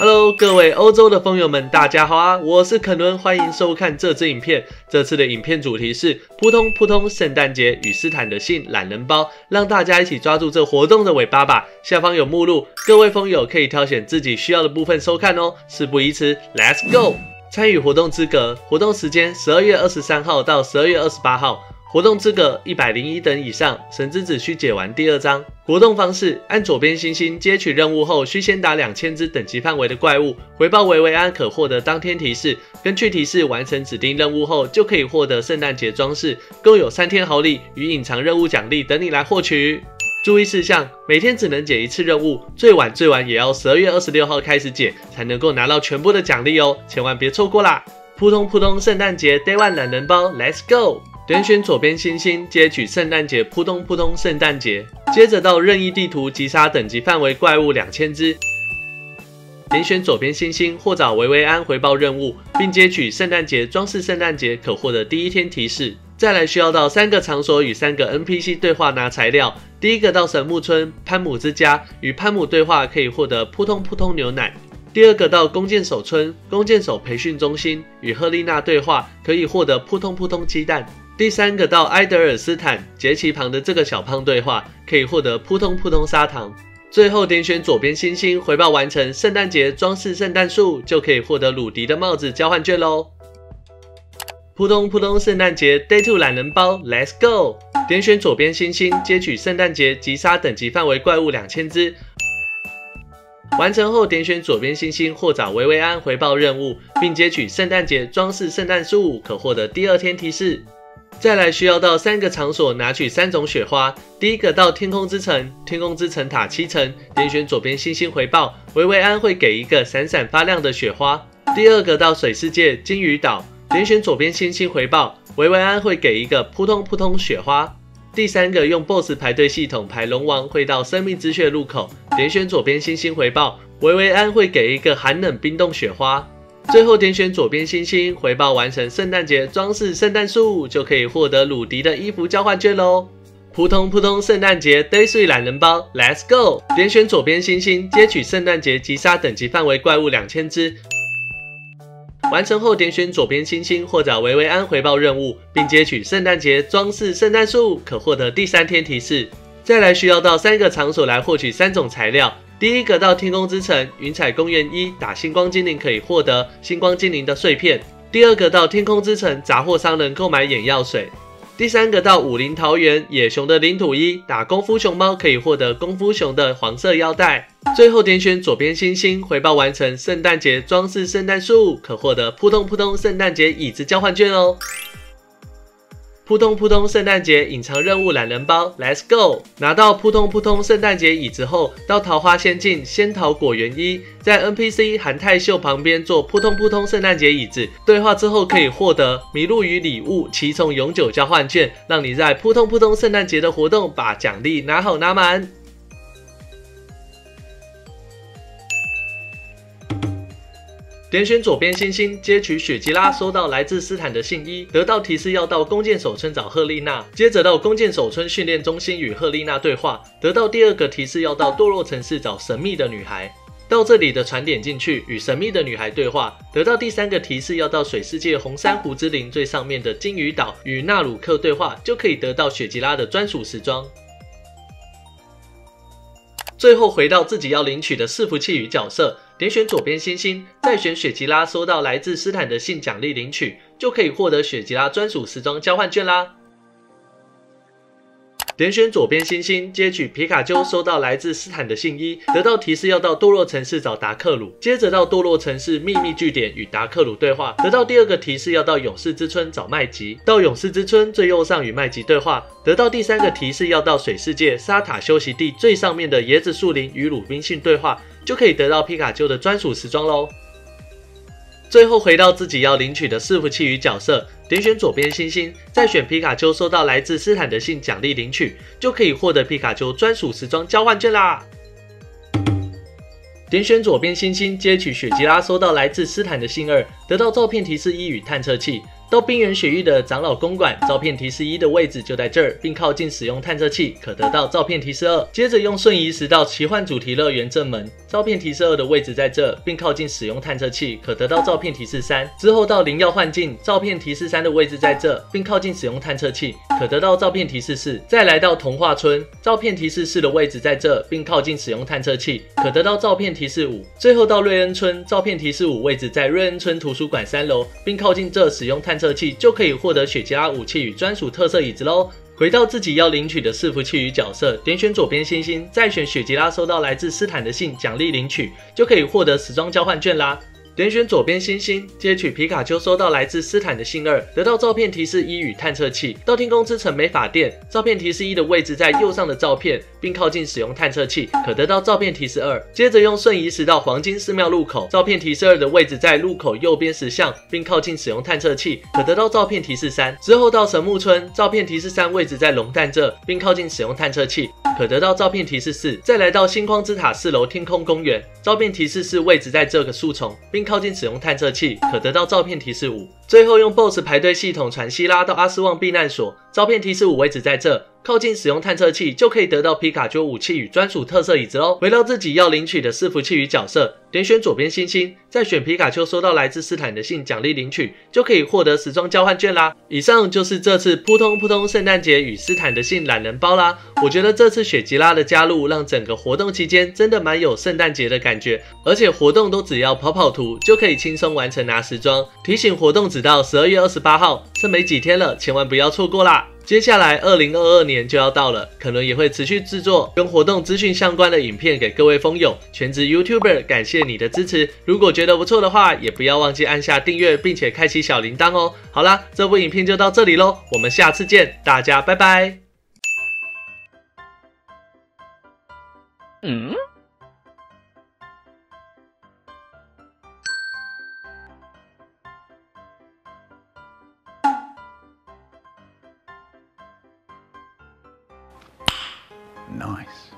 Hello，各位欧洲的风友们，大家好啊！我是肯伦，欢迎收看这支影片。这次的影片主题是扑通扑通圣诞节与斯坦的信懒人包，让大家一起抓住这活动的尾巴吧。下方有目录，各位风友可以挑选自己需要的部分收看哦。事不宜迟，Let's go！参与活动资格，活动时间十二月二十三号到十二月二十八号。活动资格一百零一等以上，神之子需解完第二章。活动方式：按左边星星接取任务后，需先打两千只等级范围的怪物，回报维维安可获得当天提示。根据提示完成指定任务后，就可以获得圣诞节装饰，共有三天好礼与隐藏任务奖励等你来获取。注意事项：每天只能解一次任务，最晚最晚也要十二月二十六号开始解，才能够拿到全部的奖励哦，千万别错过啦！扑通扑通，圣诞节 Day One 懒人包，Let's go！点选左边星星，接取圣诞节扑通扑通圣诞节，接着到任意地图击杀等级范围怪物两千只。点选左边星星或找维维安回报任务，并接取圣诞节装饰圣诞节可获得第一天提示。再来需要到三个场所与三个 NPC 对话拿材料。第一个到神木村潘姆之家与潘姆对话可以获得扑通扑通牛奶。第二个到弓箭手村弓箭手培训中心与赫丽娜对话可以获得扑通扑通鸡蛋。第三个到埃德尔斯坦杰奇旁的这个小胖对话，可以获得扑通扑通砂糖。最后点选左边星星回报完成圣诞节装饰圣诞树，就可以获得鲁迪的帽子交换券喽。扑通扑通圣诞节 Day Two 懒人包，Let's go！点选左边星星接取圣诞节击杀等级范围怪物两千只，完成后点选左边星星或找维维安回报任务，并接取圣诞节装饰圣诞树，可获得第二天提示。再来需要到三个场所拿取三种雪花。第一个到天空之城，天空之城塔七层，点选左边星星回报，维维安会给一个闪闪发亮的雪花。第二个到水世界金鱼岛，点选左边星星回报，维维安会给一个扑通扑通雪花。第三个用 BOSS 排队系统排龙王会到生命之穴入口，点选左边星星回报，维维安会给一个寒冷冰冻雪花。最后点选左边星星回报完成圣诞节装饰圣诞树，就可以获得鲁迪的衣服交换券喽！扑通扑通，圣诞节 Day Three 懒人包，Let's go！点选左边星星接取圣诞节击杀等级范围怪物两千只，完成后点选左边星星或者维维安回报任务，并接取圣诞节装饰圣诞树，可获得第三天提示。再来需要到三个场所来获取三种材料。第一个到天空之城云彩公园一打星光精灵可以获得星光精灵的碎片。第二个到天空之城杂货商人购买眼药水。第三个到武林桃园野熊的领土一打功夫熊猫可以获得功夫熊的黄色腰带。最后点选左边星星回报完成圣诞节装饰圣诞树，可获得扑通扑通圣诞节椅子交换券哦。扑通扑通圣诞节隐藏任务懒人包，Let's go！拿到扑通扑通圣诞节椅子后，到桃花仙境仙桃果园一，在 NPC 韩泰秀旁边坐扑通扑通圣诞节椅子对话之后，可以获得麋鹿与礼物七重永久交换券，让你在扑通扑通圣诞节的活动把奖励拿好拿满。点选左边星星，接取雪吉拉收到来自斯坦的信一，得到提示要到弓箭手村找赫丽娜，接着到弓箭手村训练中心与赫丽娜对话，得到第二个提示要到堕落城市找神秘的女孩，到这里的船点进去与神秘的女孩对话，得到第三个提示要到水世界红珊瑚之林最上面的金鱼岛与纳鲁克对话，就可以得到雪吉拉的专属时装。最后回到自己要领取的伺服器与角色，点选左边星星，再选雪吉拉，收到来自斯坦的信奖励领取，就可以获得雪吉拉专属时装交换券啦。点选左边星星，接取皮卡丘收到来自斯坦的信一，得到提示要到堕落城市找达克鲁，接着到堕落城市秘密据点与达克鲁对话，得到第二个提示要到勇士之村找麦吉，到勇士之村最右上与麦吉对话，得到第三个提示要到水世界沙塔休息地最上面的椰子树林与鲁滨逊对话，就可以得到皮卡丘的专属时装喽。最后回到自己要领取的伺服器与角色，点选左边星星，再选皮卡丘收到来自斯坦的信奖励领取，就可以获得皮卡丘专属时装交换券啦。点选左边星星，接取雪吉拉收到来自斯坦的信二，得到照片提示一与探测器，到冰原雪域的长老公馆，照片提示一的位置就在这儿，并靠近使用探测器可得到照片提示二。接着用瞬移石到奇幻主题乐园正门，照片提示二的位置在这，并靠近使用探测器可得到照片提示三。之后到灵药幻境，照片提示三的位置在这，并靠近使用探测器可得到照片提示四。再来到童话村，照片提示四的位置在这，并靠近使用探测器可得到照片提示五。最后到瑞恩村，照片提示五位置在瑞恩村图书馆三楼，并靠近这使用探测器就可以获得雪吉拉武器与专属特色椅子喽。回到自己要领取的伺服器与角色，点选左边星星，再选雪吉拉收到来自斯坦的信，奖励领取就可以获得时装交换券啦。点选左边星星，接取皮卡丘收到来自斯坦的信二，得到照片提示一与探测器。到天空之城美法店，照片提示一的位置在右上的照片，并靠近使用探测器可得到照片提示二。接着用瞬移石到黄金寺庙入口，照片提示二的位置在入口右边石像，并靠近使用探测器可得到照片提示三。之后到神木村，照片提示三位置在龙蛋这，并靠近使用探测器可得到照片提示四。再来到星光之塔四楼天空公园，照片提示四位置在这个树丛，并靠近使用探测器，可得到照片提示五。最后用 BOSS 排队系统传希拉到阿斯旺避难所，照片提示五位置在这，靠近使用探测器就可以得到皮卡丘武器与专属特色椅子哦。回到自己要领取的伺服器与角色，点选左边星星，再选皮卡丘收到来自斯坦的信奖励领取，就可以获得时装交换券啦。以上就是这次扑通扑通圣诞节与斯坦的信懒人包啦。我觉得这次雪吉拉的加入，让整个活动期间真的蛮有圣诞节的感觉，而且活动都只要跑跑图就可以轻松完成拿时装。提醒活动只到十二月二十八号，剩没几天了，千万不要错过啦！接下来二零二二年就要到了，可能也会持续制作跟活动资讯相关的影片给各位蜂友。全职 YouTuber，感谢你的支持。如果觉得不错的话，也不要忘记按下订阅，并且开启小铃铛哦。好啦，这部影片就到这里喽，我们下次见，大家拜拜。嗯。Nice.